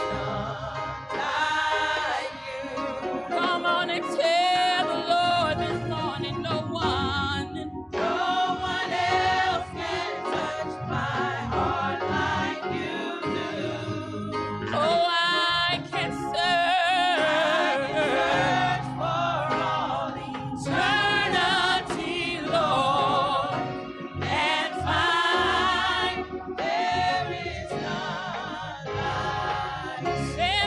It's Sei